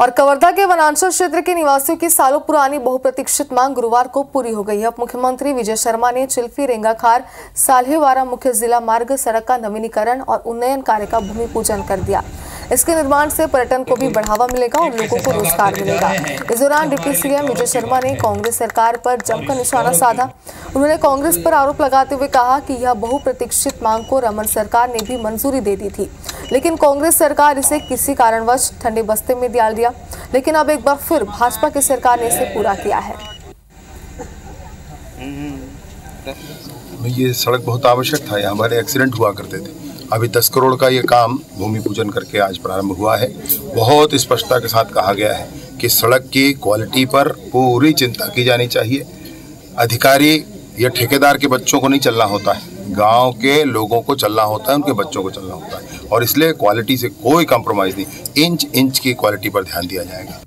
और कवर्धा के वनांचल क्षेत्र के निवासियों की सालों पुरानी बहुप्रतीक्षित मांग गुरुवार को पूरी हो गई। है उप मुख्यमंत्री विजय शर्मा ने चिल्फी, रेंगाखार, साल्हेवारा मुख्य जिला मार्ग, सड़क का नवीनीकरण और उन्नयन कार्य का भूमि पूजन कर दिया। इसके निर्माण से पर्यटन को भी बढ़ावा मिलेगा और लोगों को रोज़गार मिलेगा। इस दौरान डिप्टी सीएम विजय शर्मा ने कांग्रेस सरकार पर जमकर निशाना साधा। उन्होंने कांग्रेस पर आरोप लगाते हुए कहा कि यह बहुप्रतीक्षित मांग को रमन सरकार ने भी मंजूरी दे दी थी। लेकिन कांग्रेस सरकार इसे किसी कारणवश ठंडे बस्ते में डाल दिया। लेकिन अब एक बार फिर भाजपा की सरकार ने इसे पूरा किया है। ये सड़क बहुत आवश्यक था, यहाँ हमारे एक्सीडेंट हुआ करते थे। अभी दस करोड़ का ये काम भूमि पूजन करके आज प्रारंभ हुआ है। बहुत स्पष्टता के साथ कहा गया है कि सड़क की क्वालिटी पर पूरी चिंता की जानी चाहिए। अधिकारी या ठेकेदार के बच्चों को नहीं चलना होता है। गाँव के लोगों को चलना होता है, उनके बच्चों को चलना होता है। और इसलिए क्वालिटी से कोई कंप्रोमाइज़ नहीं। इंच इंच की क्वालिटी पर ध्यान दिया जाएगा।